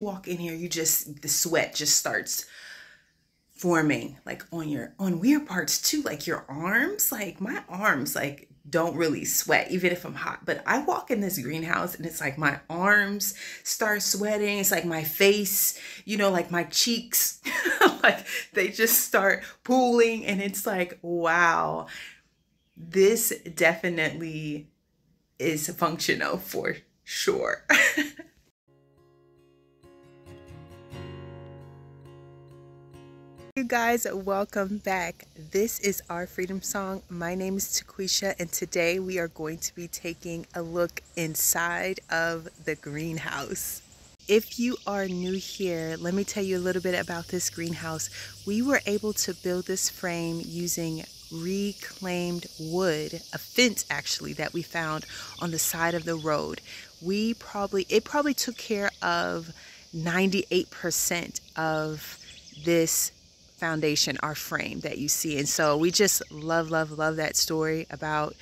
walk in here, you just, the sweat just starts forming like on your, on weird parts too, like your arms, like my arms, like don't really sweat even if I'm hot. But I walk in this greenhouse and it's like my arms start sweating. It's like my face, you know, like my cheeks, like they just start pooling. And it's like, wow, this definitely is functional for sure. you guys welcome back. This is our freedom song. My name is Taquisha and today we are going to be taking a look inside of the greenhouse. If you are new here let me tell you a little bit about this greenhouse. We were able to build this frame using reclaimed wood a fence actually that we found on the side of the road. We probably it probably took care of 98% of this foundation, our frame that you see. And so we just love, love, love that story about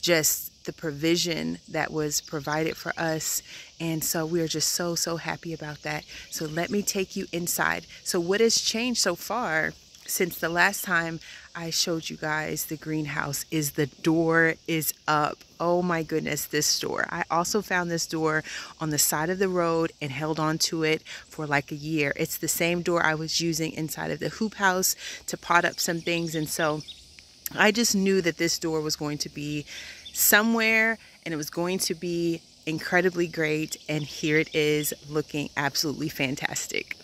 just the provision that was provided for us. And so we are just so, so happy about that. So let me take you inside. So what has changed so far since the last time I showed you guys the greenhouse is the door is up. Oh my goodness, this door. I also found this door on the side of the road and held on to it for like a year. It's the same door I was using inside of the hoop house to pot up some things. And so I just knew that this door was going to be somewhere and it was going to be incredibly great. And here it is looking absolutely fantastic.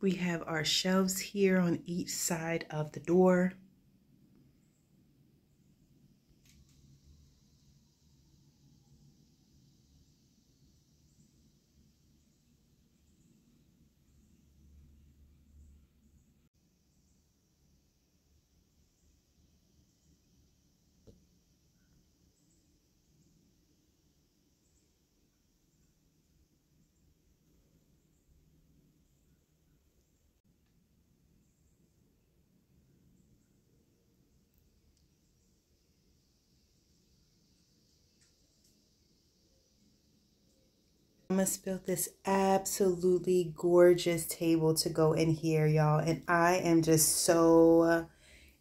We have our shelves here on each side of the door. Thomas built this absolutely gorgeous table to go in here, y'all. And I am just so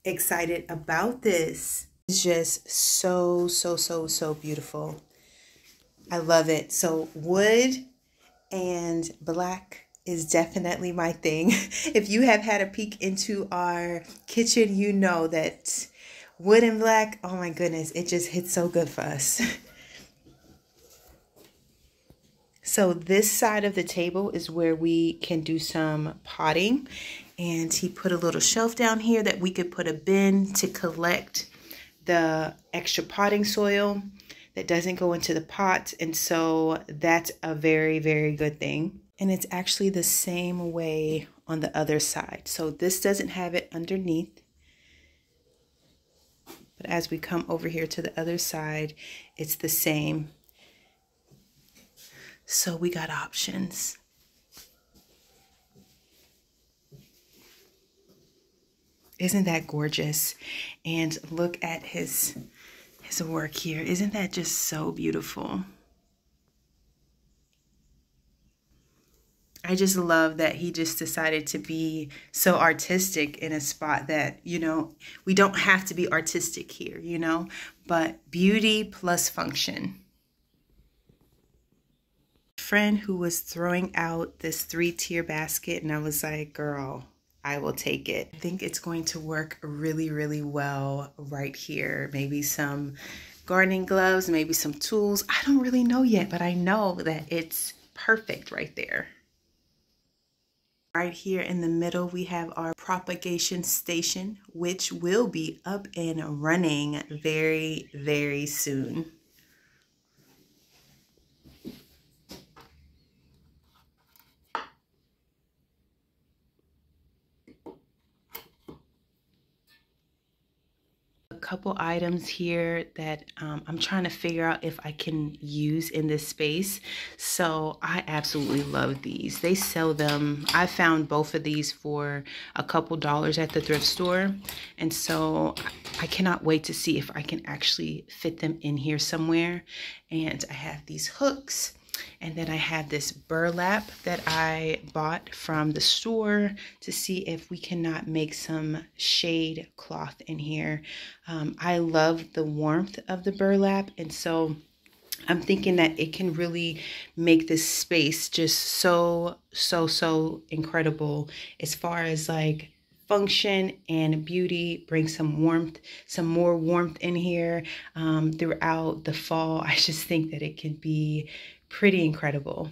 excited about this. It's just so, so, so, so beautiful. I love it. So wood and black is definitely my thing. if you have had a peek into our kitchen, you know that wood and black, oh my goodness, it just hits so good for us. So this side of the table is where we can do some potting. And he put a little shelf down here that we could put a bin to collect the extra potting soil that doesn't go into the pot. And so that's a very, very good thing. And it's actually the same way on the other side. So this doesn't have it underneath. But as we come over here to the other side, it's the same so we got options. Isn't that gorgeous? And look at his his work here. Isn't that just so beautiful? I just love that he just decided to be so artistic in a spot that, you know, we don't have to be artistic here, you know, but beauty plus function friend who was throwing out this three tier basket and I was like, girl, I will take it. I think it's going to work really, really well right here. Maybe some gardening gloves, maybe some tools. I don't really know yet, but I know that it's perfect right there. Right here in the middle, we have our propagation station, which will be up and running very, very soon. Couple items here that um, I'm trying to figure out if I can use in this space. So I absolutely love these. They sell them. I found both of these for a couple dollars at the thrift store. And so I cannot wait to see if I can actually fit them in here somewhere. And I have these hooks and then I have this burlap that I bought from the store to see if we cannot make some shade cloth in here. Um, I love the warmth of the burlap. And so I'm thinking that it can really make this space just so, so, so incredible as far as like function and beauty bring some warmth some more warmth in here um, throughout the fall i just think that it can be pretty incredible.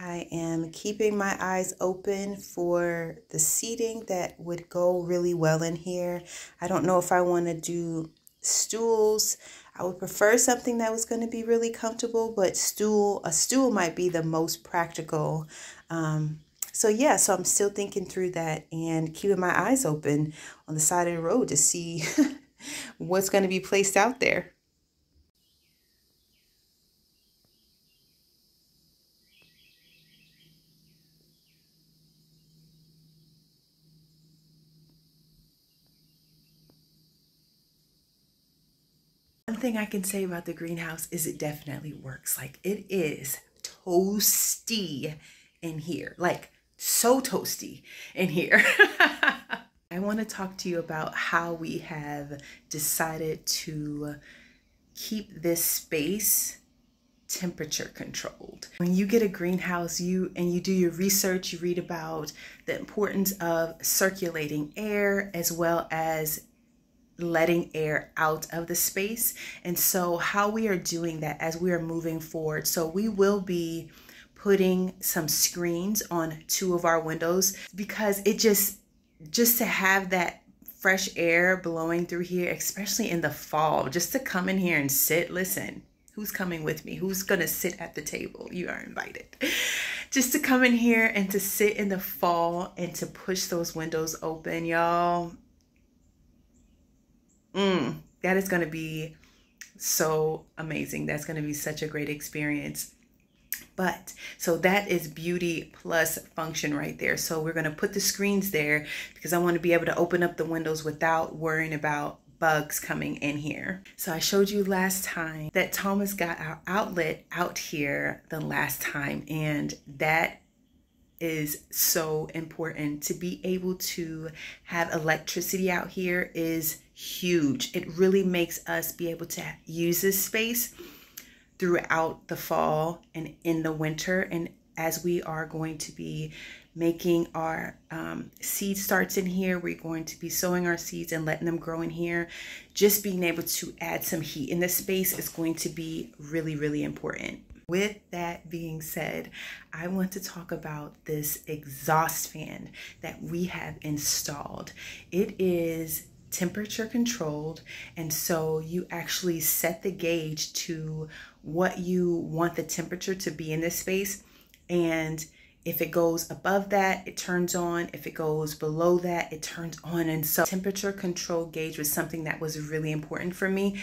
I am keeping my eyes open for the seating that would go really well in here. I don't know if I want to do stools. I would prefer something that was going to be really comfortable, but stool a stool might be the most practical. Um, so yeah, so I'm still thinking through that and keeping my eyes open on the side of the road to see what's going to be placed out there. Thing I can say about the greenhouse is it definitely works. Like it is toasty in here, like so toasty in here. I want to talk to you about how we have decided to keep this space temperature controlled. When you get a greenhouse, you and you do your research, you read about the importance of circulating air as well as letting air out of the space. And so, how we are doing that as we are moving forward. So, we will be putting some screens on two of our windows because it just just to have that fresh air blowing through here especially in the fall just to come in here and sit listen who's coming with me who's going to sit at the table you are invited just to come in here and to sit in the fall and to push those windows open y'all Mm, that is going to be so amazing. That's going to be such a great experience. But so that is beauty plus function right there. So we're going to put the screens there because I want to be able to open up the windows without worrying about bugs coming in here. So I showed you last time that Thomas got our outlet out here the last time and that is so important to be able to have electricity out here is huge. It really makes us be able to use this space throughout the fall and in the winter. And as we are going to be making our um, seed starts in here, we're going to be sowing our seeds and letting them grow in here. Just being able to add some heat in this space is going to be really, really important. With that being said, I want to talk about this exhaust fan that we have installed. It is temperature controlled and so you actually set the gauge to what you want the temperature to be in this space and if it goes above that, it turns on. If it goes below that, it turns on. And so temperature control gauge was something that was really important for me.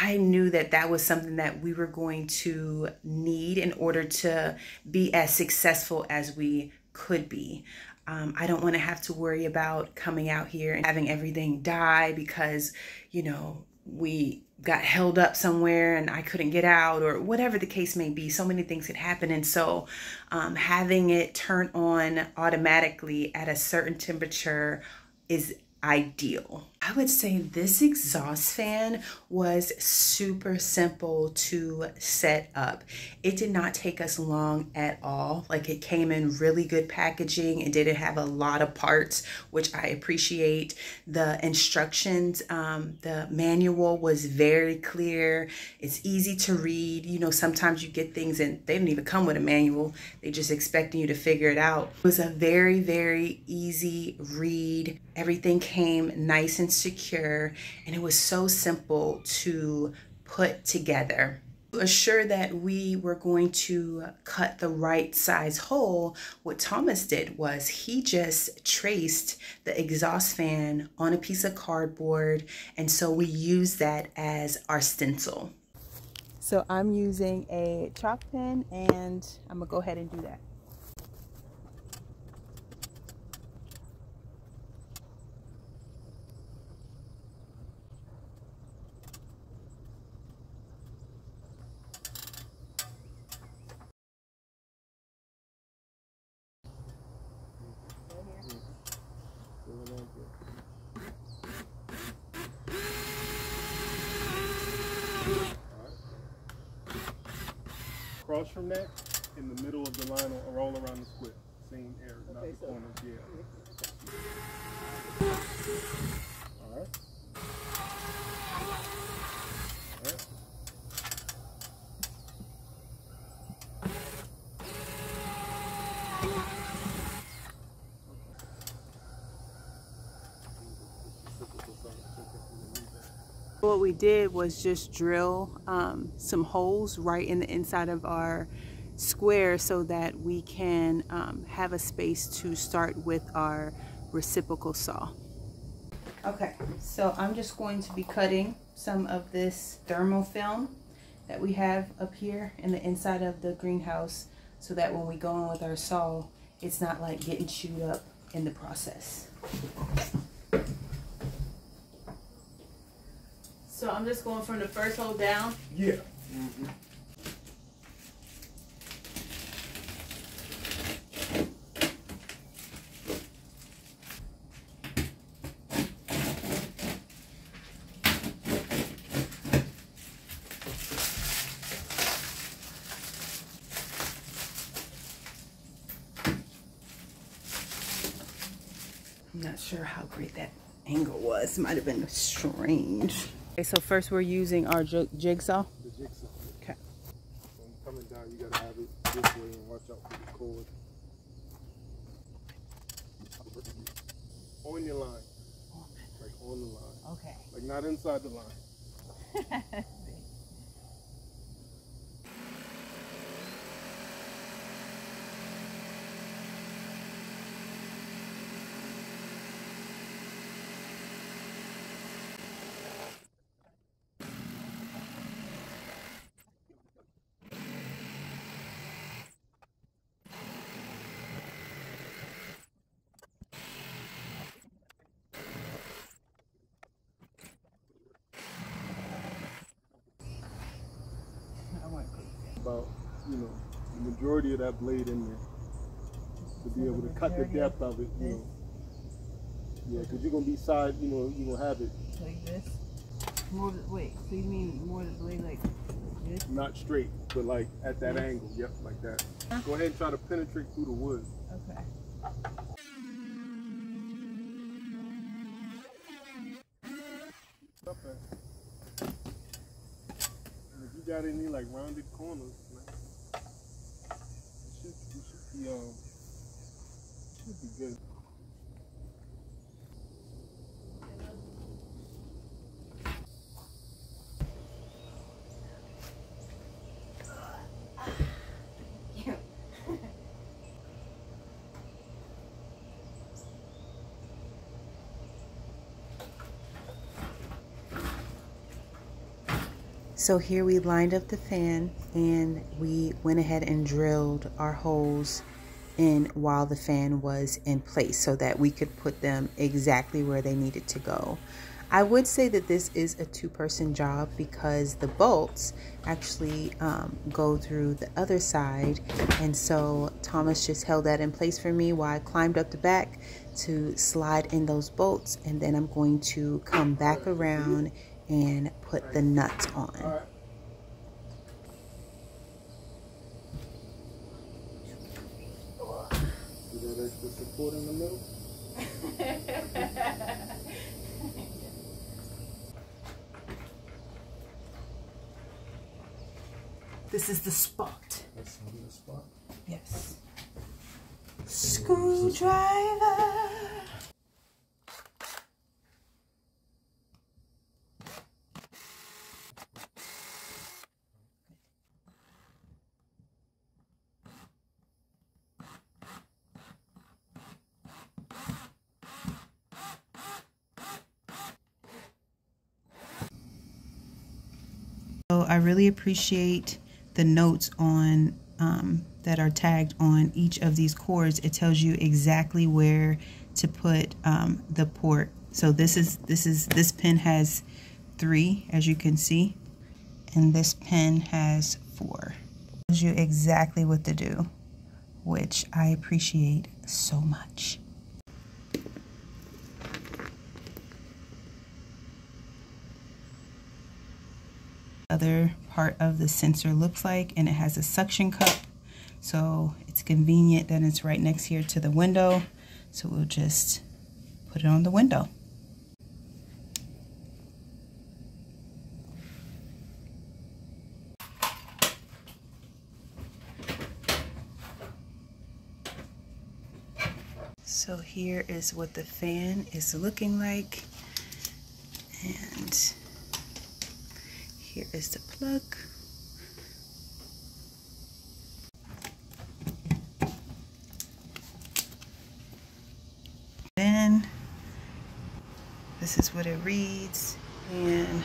I knew that that was something that we were going to need in order to be as successful as we could be. Um, I don't want to have to worry about coming out here and having everything die because, you know, we got held up somewhere and I couldn't get out or whatever the case may be. So many things could happen. And so um, having it turn on automatically at a certain temperature is ideal. I would say this exhaust fan was super simple to set up. It did not take us long at all. Like it came in really good packaging. It didn't have a lot of parts, which I appreciate. The instructions, um, the manual was very clear. It's easy to read. You know, sometimes you get things and they don't even come with a manual. They just expecting you to figure it out. It was a very, very easy read. Everything came nice and secure and it was so simple to put together To assure that we were going to cut the right size hole, what Thomas did was he just traced the exhaust fan on a piece of cardboard. And so we use that as our stencil. So I'm using a chalk pen and I'm gonna go ahead and do that. Across from that, in the middle of the line, or all around the square. Same area, not the so- corners, yeah. What we did was just drill um, some holes right in the inside of our square so that we can um, have a space to start with our reciprocal saw. Okay, so I'm just going to be cutting some of this thermal film that we have up here in the inside of the greenhouse so that when we go in with our saw, it's not like getting chewed up in the process. So I'm just going from the first hole down. Yeah. I'm not sure how great that angle was. Might have been strange. Okay, so first we're using our jigsaw. The jigsaw. Okay. When coming down, you gotta have it this way and watch out for the cord. On your line. Like on the line. Okay. Like not inside the line. About, you know, the majority of that blade in there. To be able to cut the depth of it, you know. Yeah, because you're gonna be side, you know, you're gonna have it Like this. More. Wait. So you mean more the blade like this? not straight, but like at that angle. Yep, like that. Go ahead and try to penetrate through the wood. Okay. Up at. And if you got any like rounded corners, it should, it should be um, should be good. So here we lined up the fan and we went ahead and drilled our holes in while the fan was in place so that we could put them exactly where they needed to go. I would say that this is a two-person job because the bolts actually um, go through the other side and so Thomas just held that in place for me while I climbed up the back to slide in those bolts and then I'm going to come back around and put the nuts on. All right. See that extra support in the middle? This is the spot. That's the spot. Yes. Screwdriver. I really appreciate the notes on um, that are tagged on each of these cords. It tells you exactly where to put um, the port. So this is this is this pin has three, as you can see, and this pin has four. It tells you exactly what to do, which I appreciate so much. Other part of the sensor looks like and it has a suction cup. So it's convenient that it's right next here to the window. So we'll just put it on the window. So here is what the fan is looking like. And here is the plug. Then this is what it reads and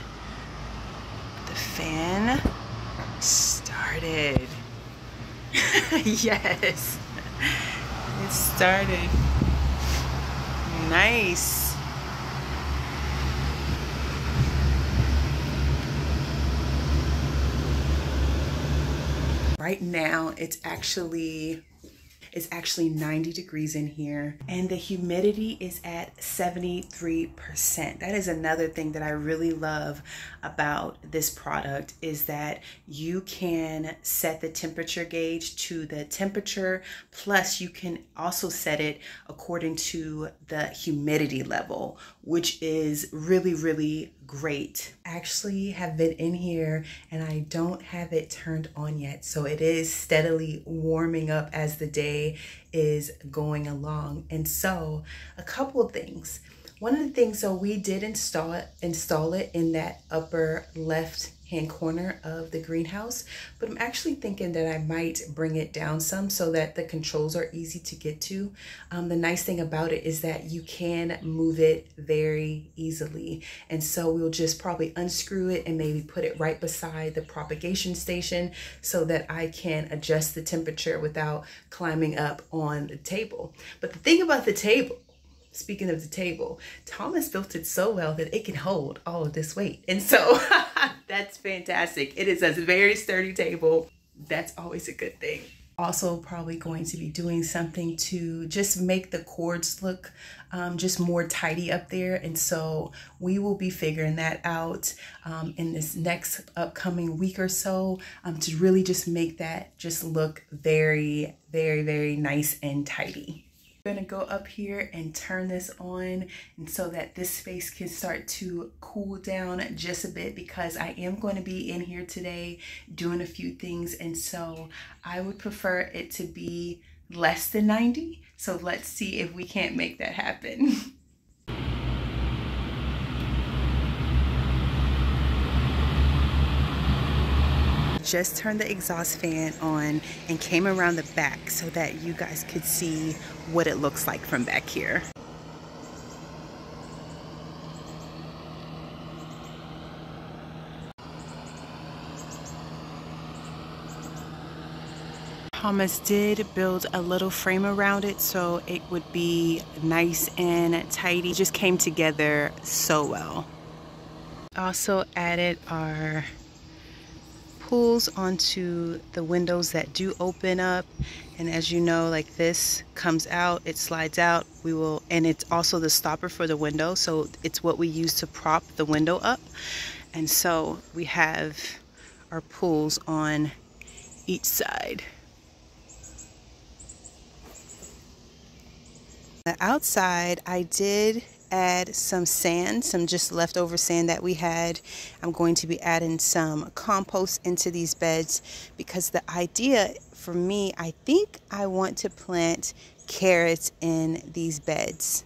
the fan started. yes, it started. Nice. Right now it's actually it's actually 90 degrees in here and the humidity is at 73%. That is another thing that I really love about this product is that you can set the temperature gauge to the temperature plus you can also set it according to the humidity level which is really really great. Actually have been in here and I don't have it turned on yet. So it is steadily warming up as the day is going along. And so a couple of things. One of the things, so we did install it, install it in that upper left hand corner of the greenhouse, but I'm actually thinking that I might bring it down some so that the controls are easy to get to. Um, the nice thing about it is that you can move it very easily. And so we'll just probably unscrew it and maybe put it right beside the propagation station so that I can adjust the temperature without climbing up on the table. But the thing about the table speaking of the table, Thomas built it so well that it can hold all of this weight. And so that's fantastic. It is a very sturdy table. That's always a good thing. Also probably going to be doing something to just make the cords look um, just more tidy up there. And so we will be figuring that out um, in this next upcoming week or so um, to really just make that just look very, very, very nice and tidy. I'm gonna go up here and turn this on and so that this space can start to cool down just a bit because I am going to be in here today doing a few things and so I would prefer it to be less than 90 so let's see if we can't make that happen just turned the exhaust fan on and came around the back so that you guys could see what it looks like from back here. Thomas did build a little frame around it so it would be nice and tidy. It just came together so well. Also added our pulls onto the windows that do open up. And as you know like this comes out it slides out. We will and it's also the stopper for the window. So it's what we use to prop the window up. And so we have our pulls on each side. The outside I did add some sand, some just leftover sand that we had. I'm going to be adding some compost into these beds because the idea for me, I think I want to plant carrots in these beds.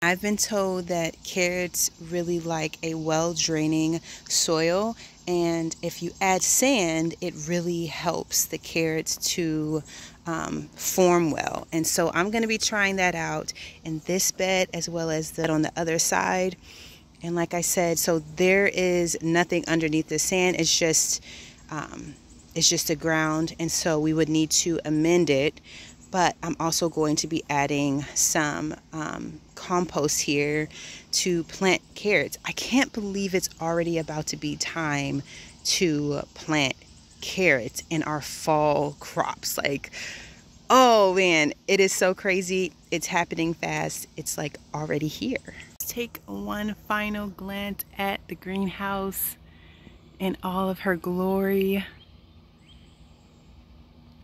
I've been told that carrots really like a well draining soil and if you add sand it really helps the carrots to um, form well and so I'm going to be trying that out in this bed as well as that on the other side And like I said, so there is nothing underneath the sand. It's just, um, it's just the ground. And so we would need to amend it. But I'm also going to be adding some um, compost here to plant carrots. I can't believe it's already about to be time to plant carrots in our fall crops. Like, oh man, it is so crazy. It's happening fast. It's like already here Let's take one final glance at the greenhouse in all of her glory.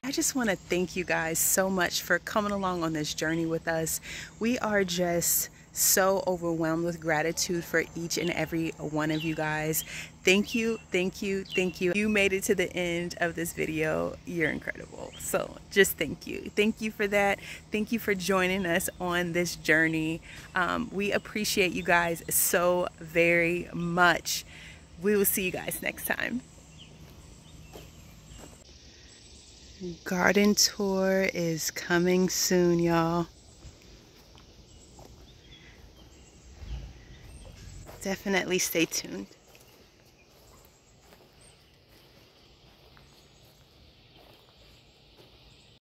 I just want to thank you guys so much for coming along on this journey with us. We are just so overwhelmed with gratitude for each and every one of you guys. Thank you, thank you, thank you. You made it to the end of this video. You're incredible. So just thank you. Thank you for that. Thank you for joining us on this journey. Um, we appreciate you guys so very much. We will see you guys next time. Garden tour is coming soon, y'all. Definitely stay tuned.